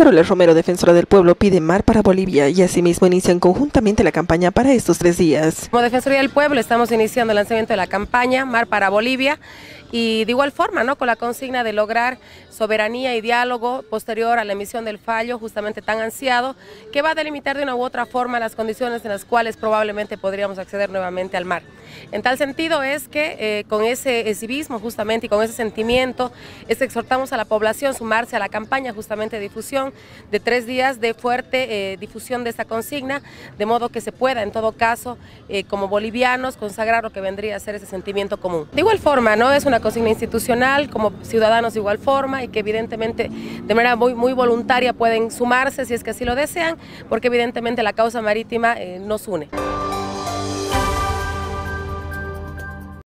Carola Romero, defensora del pueblo, pide mar para Bolivia y asimismo inician conjuntamente la campaña para estos tres días. Como Defensoría del Pueblo estamos iniciando el lanzamiento de la campaña Mar para Bolivia y de igual forma, ¿no? con la consigna de lograr soberanía y diálogo posterior a la emisión del fallo justamente tan ansiado, que va a delimitar de una u otra forma las condiciones en las cuales probablemente podríamos acceder nuevamente al mar. En tal sentido es que eh, con ese civismo justamente y con ese sentimiento es que exhortamos a la población a sumarse a la campaña justamente de difusión de tres días de fuerte eh, difusión de esta consigna, de modo que se pueda en todo caso eh, como bolivianos consagrar lo que vendría a ser ese sentimiento común. De igual forma, ¿no? es una consigna institucional, como ciudadanos de igual forma y que evidentemente de manera muy, voluntaria pueden sumarse si es que así lo desean, porque evidentemente la causa marítima nos une.